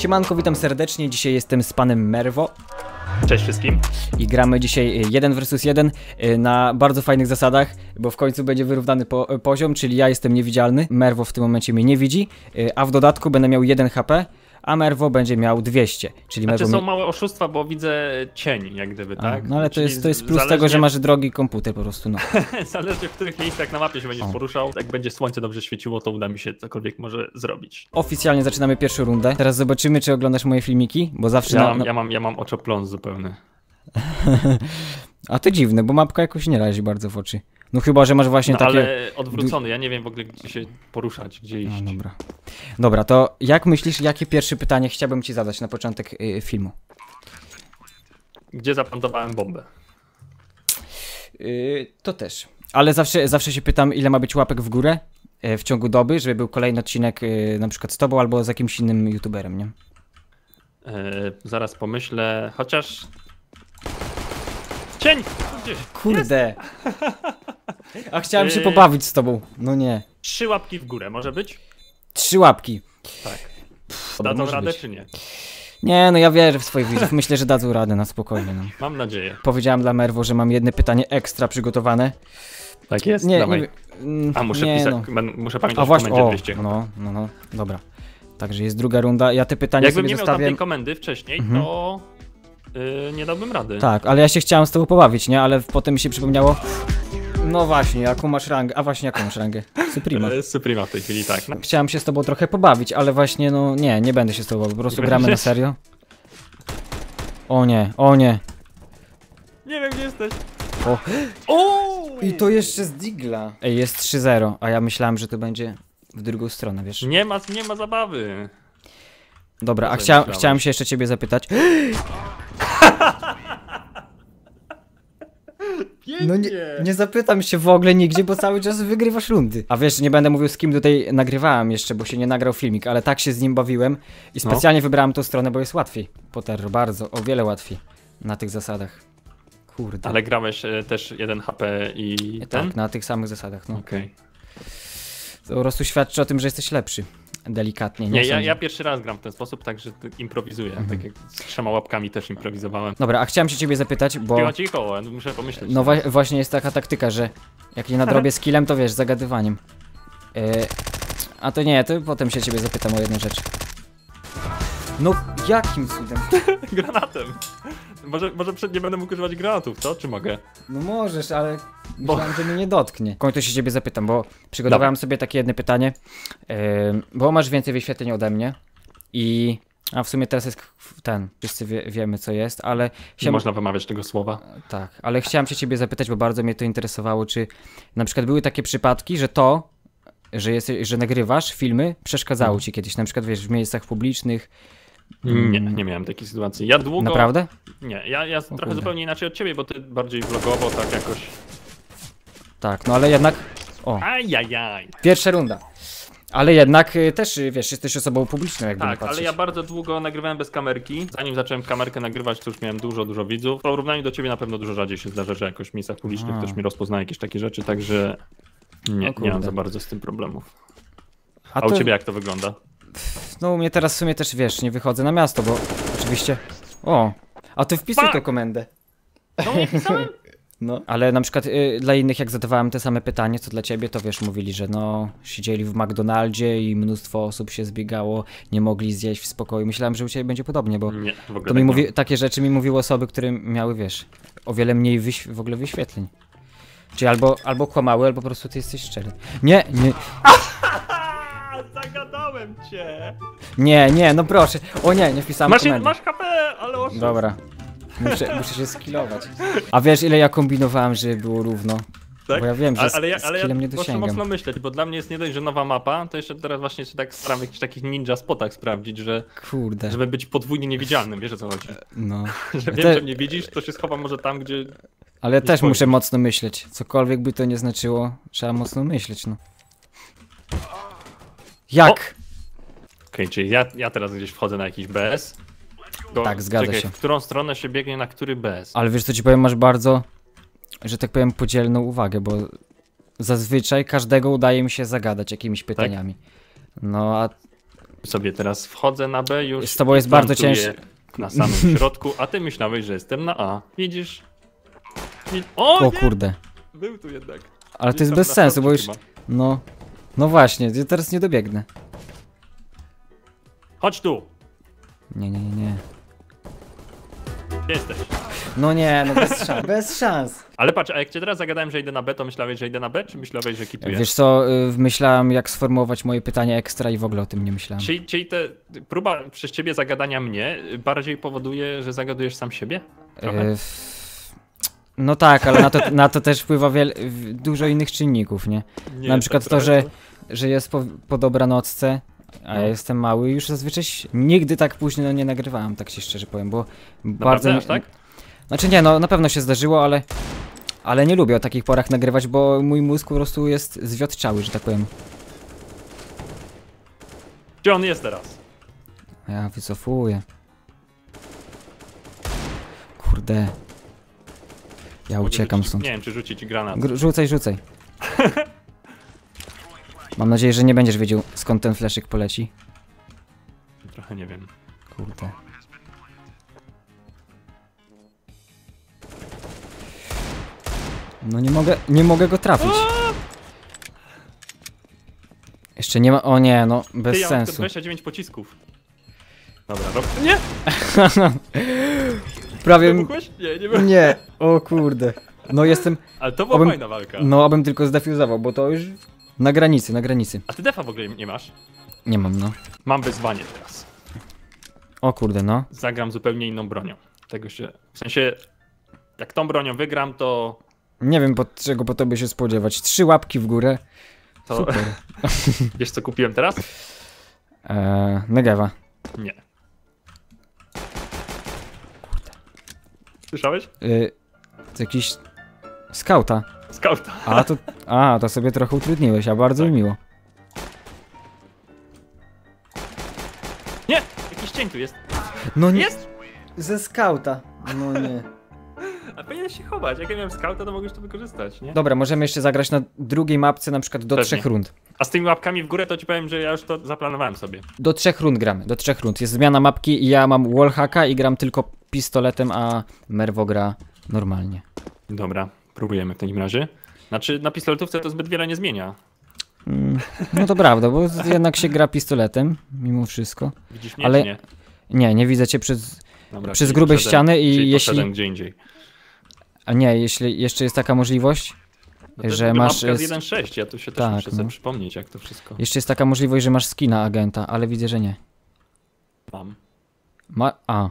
Siemanko, witam serdecznie. Dzisiaj jestem z panem Merwo Cześć wszystkim. i gramy dzisiaj 1 vs 1 na bardzo fajnych zasadach, bo w końcu będzie wyrównany po, poziom, czyli ja jestem niewidzialny, Merwo w tym momencie mnie nie widzi, y, a w dodatku będę miał 1 HP, a Merwo będzie miał 200, czyli Znaczy Merwo są mi... małe oszustwa, bo widzę cień jak gdyby, A, tak? No ale to jest, to jest plus zależnie, tego, że masz drogi komputer po prostu, no. Zależnie w których miejscach na mapie się będziesz O. poruszał, jak będzie słońce dobrze świeciło, to uda mi się cokolwiek może zrobić. Oficjalnie zaczynamy pierwszą rundę. Teraz zobaczymy, czy oglądasz moje filmiki, bo zawsze Ja na, mam, ja mam, ja mam oczopląs zupełny. A to dziwne, bo mapka jakoś nie razi bardzo w oczy. No chyba, że masz właśnie No, takie... ale odwrócony, ja nie wiem w ogóle gdzie się poruszać, gdzie iść. No, dobra. Dobra, to jak myślisz, jakie pierwsze pytanie chciałbym ci zadać na początek y, filmu? Gdzie zaplantowałem bombę? Y, to też. Ale zawsze, zawsze się pytam, ile ma być łapek w górę y, w ciągu doby, żeby był kolejny odcinek y, na przykład z tobą albo z jakimś innym youtuberem, nie? E, zaraz pomyślę, chociaż... Cień! Gdzieś. Kurde! A chciałem się Y- pobawić z tobą. No nie. Trzy łapki w górę, może być? Trzy łapki. Tak. Dadzą radę być. czy nie? Nie, no ja wierzę w swoich widzów. Myślę, że dadzą radę na spokojnie. No. Mam nadzieję. Powiedziałem dla Merwo, że mam jedno pytanie ekstra przygotowane. Tak jest, Nie, dawaj. nie. A muszę nie, pisać, no. muszę pamiętać A właśnie, o, 200. no, no, no, dobra. Także jest druga runda. Ja te pytania Jakbym nie miał zostawię. tamtej komendy wcześniej, Mhm. to yy, nie dałbym rady. Tak, ale ja się chciałem z tobą pobawić, nie? Ale potem mi się przypomniało. No właśnie, jaką masz rangę? A właśnie, jaką masz rangę? Suprema. Suprema w tej chwili, tak. No, Chciałem się z tobą trochę pobawić, ale właśnie, no nie, nie będę się z tobą, po prostu Nie gramy na serio. O nie, o nie. nie wiem, gdzie jesteś. O. O! I to jeszcze z Digla. Ej, jest 3-0, a ja myślałem, że to będzie w drugą stronę, wiesz? Nie ma, nie ma zabawy. Dobra, a chcia, myślałeś? chciałem się jeszcze ciebie zapytać. No nie, nie zapytam się w ogóle nigdzie, bo cały czas wygrywasz rundy. A wiesz, nie będę mówił z kim tutaj nagrywałem jeszcze, bo się nie nagrał filmik, ale tak się z nim bawiłem i No. specjalnie wybrałem tą stronę, bo jest łatwiej. Potter, bardzo, o wiele łatwiej na tych zasadach. Kurde. Ale grałeś e, też 1 HP i ten? tak, na tych samych zasadach, no. Okej. To po prostu świadczy o tym, że jesteś lepszy. Delikatnie, nie, Nie, ja, ja pierwszy raz gram w ten sposób, także improwizuję. Mhm. Tak jak z trzema łapkami też improwizowałem. Dobra, a chciałem się ciebie zapytać, bo... Cicho, cicho, muszę pomyśleć. No wa właśnie jest taka taktyka, że jak nie nadrobię skillem, to wiesz, zagadywaniem. Yy, a to nie, to potem się ciebie zapytam o jedną rzecz. No, jakim cudem? Granatem. Może, może przed nie będę mógł używać granatów, co? Czy mogę? No możesz, ale myślałem, że mnie nie dotknie. W końcu się ciebie zapytam, bo przygotowałem sobie takie jedno pytanie, yy, bo masz więcej wyświetleń ode mnie i... A w sumie teraz jest ten, wszyscy wie, wiemy co jest, ale Nie chciałem, można wymawiać tego słowa. Tak, ale chciałem się ciebie zapytać, bo bardzo mnie to interesowało, czy na przykład były takie przypadki, że to, że, jesteś, że nagrywasz filmy, przeszkadzało Mhm. ci kiedyś, na przykład wiesz, w miejscach publicznych. Nie, Mm, nie miałem takiej sytuacji. Ja długo... Naprawdę? Nie, ja, ja trochę kurde. zupełnie inaczej od ciebie, bo ty bardziej vlogowo, tak jakoś... Tak, no ale jednak. O, Ajajaj. pierwsza runda. Ale jednak y, też, y, wiesz, jesteś osobą publiczną, jakby nie Tak, patrzeć. ale ja bardzo długo nagrywałem bez kamerki. Zanim zacząłem kamerkę nagrywać, to już miałem dużo, dużo widzów. W porównaniu do ciebie na pewno dużo rzadziej się zdarza, że jakoś w miejscach publicznych A. ktoś mi rozpozna jakieś takie rzeczy, także nie, O nie mam kurde. za bardzo z tym problemów. A A u to- ciebie jak to wygląda? No u mnie teraz w sumie też, wiesz, nie wychodzę na miasto, bo oczywiście... O, a ty wpisuj Pa! tę komendę. No nie pisałem? No, ale na przykład y, dla innych, jak zadawałem te same pytanie, co dla ciebie, to wiesz, mówili, że no, siedzieli w McDonaldzie i mnóstwo osób się zbiegało, nie mogli zjeść w spokoju. Myślałem, że u ciebie będzie podobnie, bo Nie, to mi tak mówi, takie rzeczy mi mówiły osoby, które miały, wiesz, o wiele mniej wyś- w ogóle wyświetleń. Czyli albo, albo kłamały, albo po prostu ty jesteś szczery. Nie, nie, zagadałem cię! nie, nie, no proszę. O nie, nie wpisałem Masz, komendy. masz HP, ale oszust. Dobra. Muszę, muszę się skillować. A wiesz, ile ja kombinowałem, żeby było równo? Tak? Bo ja wiem, że ale, ale ja, ale ja nie muszę dosięgam. mocno myśleć, bo dla mnie jest nie dość, że nowa mapa, to jeszcze teraz właśnie się tak staram w jakichś takich ninja spotach sprawdzić, że Kurde, żeby być podwójnie niewidzialnym, wiesz o co chodzi? no. Że wiem, te- że mnie widzisz, to się schowam może tam, gdzie... Ale ja też muszę mocno myśleć. Cokolwiek by to nie znaczyło, trzeba mocno myśleć, no. Jak? Okej, czyli ja, ja teraz gdzieś wchodzę na jakiś BS. Tak, zgadza czekaj, się. w którą stronę się biegnie na który BS? Ale wiesz co ci powiem, masz bardzo, że tak powiem, podzielną uwagę, bo zazwyczaj każdego udaje mi się zagadać jakimiś pytaniami. No a Sobie teraz wchodzę na B już. Z tobą jest bardzo ciężko. Na samym środku, a ty myślałeś, że jestem na A. Widzisz? Wi- O, O kurde. Był tu jednak. Ale to jest bez sensu, bo już... chyba. No... No właśnie, ja teraz nie dobiegnę. Chodź tu! Nie, nie, nie, nie. Gdzie jesteś? No nie, no bez szans. Bez szans. Ale patrz, a jak cię teraz zagadałem, że idę na B, to myślałeś, że idę na B, czy myślałeś, że kituję? Wiesz co, y, myślałem jak sformułować moje pytanie ekstra i w ogóle o tym nie myślałem. Czyli, czyli te, próba przez ciebie zagadania mnie bardziej powoduje, że zagadujesz sam siebie? trochę? Y, No tak, ale na to, na to też wpływa wiel, w- dużo innych czynników, nie? Nie, na przykład to, że-. Że jest po, po dobranocce, a ja No. jestem mały i już zazwyczaj nigdy tak późno nie nagrywałem, tak się szczerze powiem, bo bardzo... Naprawdę, aż tak? Znaczy nie, no na pewno się zdarzyło, ale... Ale nie lubię o takich porach nagrywać, bo mój mózg po prostu jest zwiotczały, że tak powiem. Gdzie on jest teraz? Ja wycofuję. Kurde. Ja uciekam rzucić- stąd. Nie wiem, czy rzucić granat. Gr- rzucaj, rzucaj. Mam nadzieję, że nie będziesz wiedział skąd ten fleszyk poleci. Trochę nie wiem. Kurde. No nie mogę, nie mogę go trafić. Jeszcze nie ma, o nie, no bez Ty, ja sensu. 29 pocisków. Dobra, rob... Nie! Prawie, Wybuchłeś? Nie, nie wybuchłeś. nie, o kurde. No jestem, Ale to była Obym- fajna walka. no abym tylko zdefuzował, bo to już na granicy, na granicy. A ty defa w ogóle nie masz? Nie mam, no. Mam wyzwanie teraz. O kurde, no. Zagram zupełnie inną bronią. Tego się... W sensie... Jak tą bronią wygram, to... Nie wiem, pod czego po tobie się spodziewać. Trzy łapki w górę. to... Super. Wiesz co kupiłem teraz? Eee, Negewa. Nie. Słyszałeś? Yy, to jakiś skauta. Skauta. A to, a, to sobie trochę utrudniłeś, a bardzo mi miło. Nie! Jakiś cień tu jest. No Jest! Ze skauta. No nie. A powinien się chować. Jak ja miałem skauta, to mogłeś to wykorzystać, nie? Dobra, możemy jeszcze zagrać na drugiej mapce na przykład do Pewnie. trzech rund. A z tymi łapkami w górę to ci powiem, że ja już to zaplanowałem sobie. Do trzech rund gramy, do trzech rund. Jest zmiana mapki i ja mam wallhacka i gram tylko pistoletem, a Merwo gra normalnie. Dobra, próbujemy w takim razie. Znaczy, na pistoletówce to zbyt wiele nie zmienia. Mm, no to prawda, bo jednak się gra pistoletem, mimo wszystko. Widzisz mnie, Ale nie? Nie, nie widzę cię przez... Dobra, przez grube poszedłem- ściany i jeśli- gdzie indziej. A nie, jeśli jeszcze jest taka możliwość, No że jest masz, e, 1.6, ja tu się też tak, muszę no. przypomnieć, jak to wszystko jeszcze jest taka możliwość, że masz skina agenta, ale widzę, że nie. mam. Ma... A.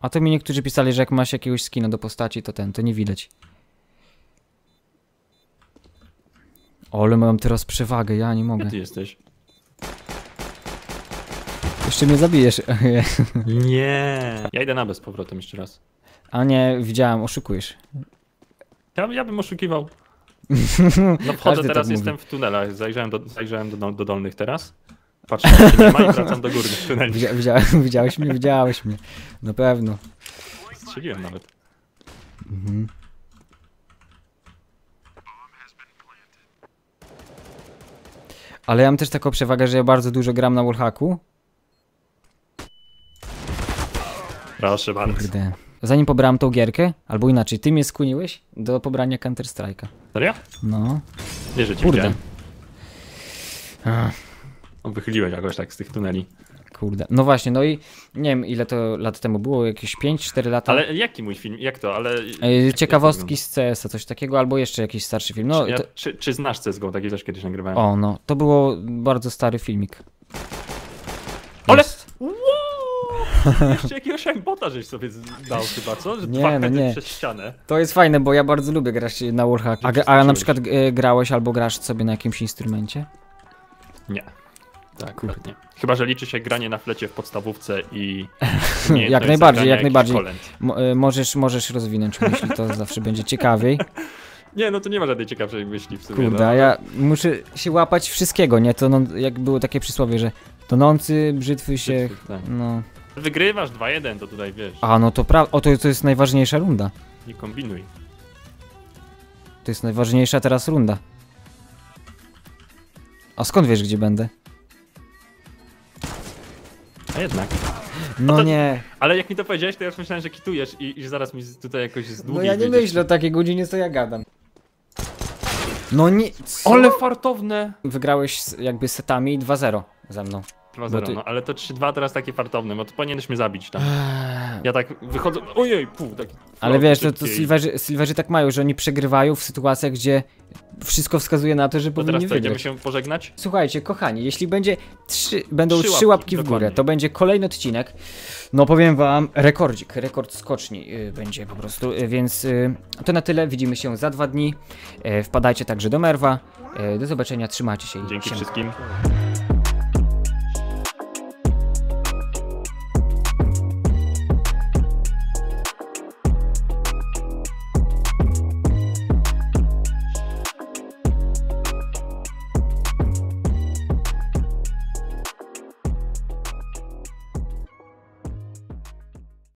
A to mi niektórzy pisali, że jak masz jakiegoś skina do postaci, to ten, to nie widać. O, ale mam teraz przewagę, ja nie Gdzie mogę. ty jesteś? Jeszcze mnie zabijesz. Nie. Ja idę na bez powrotem jeszcze raz. A nie, widziałem, oszukujesz. Ja, ja bym oszukiwał. No wchodzę tak teraz, mówi. jestem w tunelach. Zajrzałem do, zajrzałem do, do dolnych teraz. Patrzę, czy nie ma i wracam do górnych tuneli. Widzia, widziałem, widziałeś mnie, widziałeś mnie. Na pewno. Strzeliłem nawet. Mhm. Ale ja mam też taką przewagę, że ja bardzo dużo gram na wallhacku. Proszę bardzo. Kurde. Zanim pobrałem tą gierkę, albo inaczej, ty mnie skłoniłeś do pobrania Counter Strike'a. Serio? No. Wierzę ci, Kurde. Wychyliłeś jakoś tak z tych tuneli. Kurde. No właśnie, no i nie wiem ile to lat temu było, jakieś 5-4 lata. Ale jaki mój film? Jak to? Ale. E, jak Ciekawostki z CS-a, coś takiego, albo jeszcze jakiś starszy film. No, ja, to, czy, czy znasz CSGO? Taki też kiedyś nagrywałem. o no, to było bardzo stary filmik. Ale-. Wow! Jeszcze jakiegoś aimbota żeś sobie dał chyba, co? Że Nie, dwa no nie. przez ścianę. To jest fajne, bo ja bardzo lubię grać na wallhack. A, a na przykład grałeś albo grasz sobie na jakimś instrumencie? Nie. Tak, Kurde. Chyba, że liczy się granie na flecie w podstawówce i. Jak najbardziej, jak najbardziej. Mo, e, możesz, możesz rozwinąć myśli, to zawsze będzie ciekawiej. Nie, no to nie ma żadnej ciekawszej myśli w sumie. Kurde, no. a ja muszę się łapać wszystkiego, nie? To no, jak było takie przysłowie, że tonący brzytwy się... Tak. No... Wygrywasz 2-1, to tutaj wiesz. A, no to prawda. O, to, to jest najważniejsza runda. Nie kombinuj. To jest najważniejsza teraz runda. A skąd wiesz, gdzie będę? A jednak. No to- nie. Ale jak mi to powiedziałeś, to ja już myślałem, że kitujesz i, i zaraz mi tutaj jakoś z No ja nie wyjdziesz. myślę o takiej godzinie, co ja gadam. No nie. Co? Ale fartowne! Wygrałeś jakby setami 2-0 ze mną. 2-0, Bo ty- no ale to 3-2 teraz takie fartowne, bo to powinieneś mnie zabić tam. Ja tak wychodzę, ojej, pół, taki... Ale wiesz, to, to. Silverzy, Silverzy tak mają, że oni przegrywają w sytuacjach, gdzie wszystko wskazuje na to, że powinni teraz co, idziemy się pożegnać? Słuchajcie, kochani, jeśli będzie trzy, będą Trzy trzy, łapki, łapki w górę, dokładnie. to będzie kolejny odcinek. No powiem wam, rekordzik, rekord skoczni y, będzie po prostu, y, więc y, to na tyle. Widzimy się za dwa dni. E, wpadajcie także do Merwa. E, do zobaczenia, trzymajcie się. Dzięki siema. wszystkim.